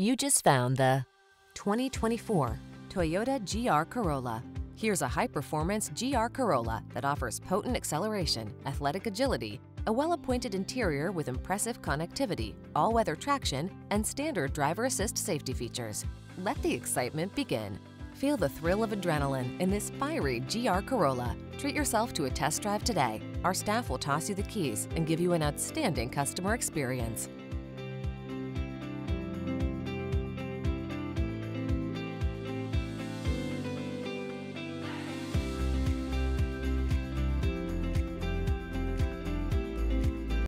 You just found the 2024 Toyota GR Corolla. Here's a high-performance GR Corolla that offers potent acceleration, athletic agility, a well-appointed interior with impressive connectivity, all-weather traction, and standard driver assist safety features. Let the excitement begin. Feel the thrill of adrenaline in this fiery GR Corolla. Treat yourself to a test drive today. Our staff will toss you the keys and give you an outstanding customer experience.